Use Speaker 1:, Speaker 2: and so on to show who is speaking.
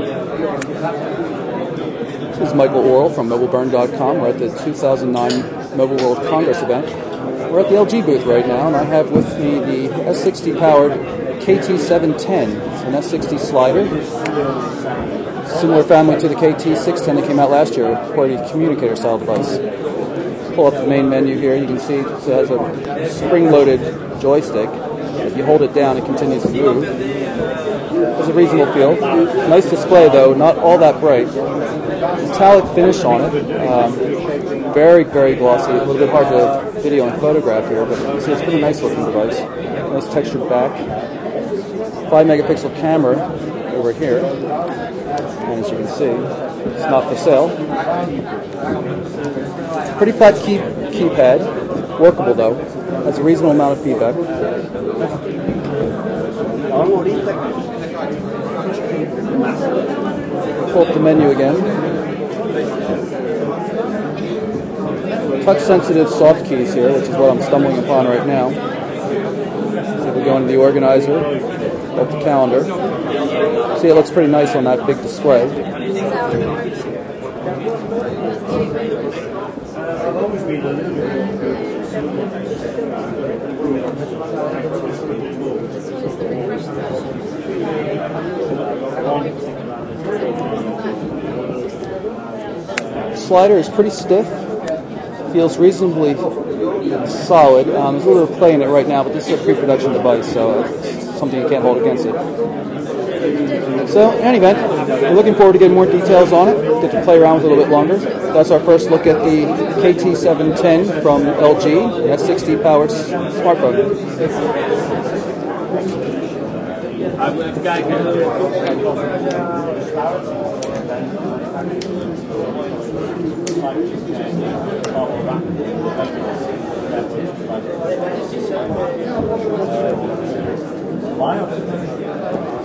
Speaker 1: This is Michael Oryl from MobileBurn.com. We're at the 2009 Mobile World Congress event. We're at the LG booth right now, and I have with me the S60 powered KT770. It's an S60 slider, similar family to the KT610 that came out last year, a QWERTY communicator style device. Pull up the main menu here, you can see it has a spring loaded joystick. If you hold it down, it continues to move. It's a reasonable feel. Nice display though, not all that bright. Metallic finish on it. Um, very, very glossy. A little bit hard to video and photograph here, but you see it's a pretty nice looking device. Nice textured back. 5 megapixel camera over here. And as you can see, it's not for sale. Pretty flat key keypad. Workable though. Has a reasonable amount of feedback. Pull up the menu again. Touch sensitive soft keys here, which is what I'm stumbling upon right now. So we go into the organizer, up the calendar. See, it looks pretty nice on that big display. Slider is pretty stiff, feels reasonably solid. Um, there's a little play in it right now, but this is a pre-production device, so it's something you can't hold against it. So, in any event, we're looking forward to getting more details on it, get to play around with it a little bit longer. That's our first look at the KT770 from LG, that 60 powered smartphone.